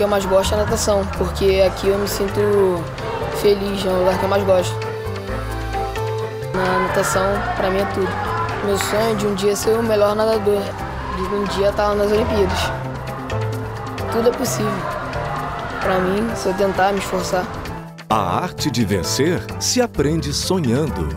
que eu mais gosto é natação, porque aqui eu me sinto feliz, é o lugar que eu mais gosto. Na natação, para mim é tudo. Meu sonho é de um dia ser o melhor nadador, de um dia estar nas Olimpíadas. Tudo é possível. Para mim, se eu tentar me esforçar. A arte de vencer se aprende sonhando.